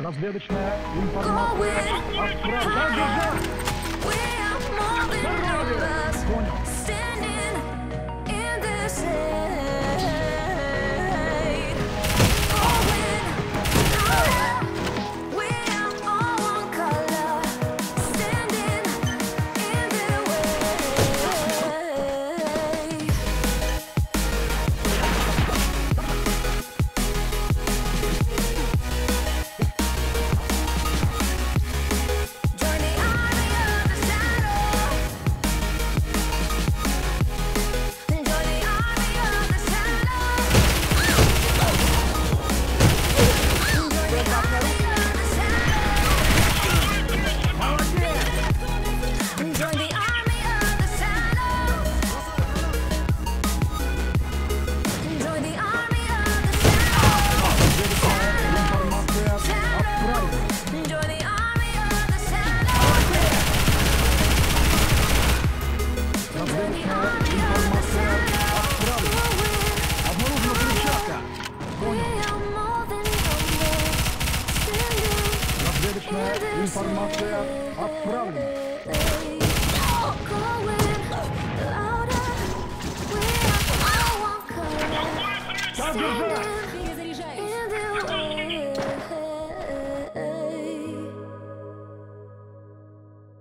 Разведочная информация Dad.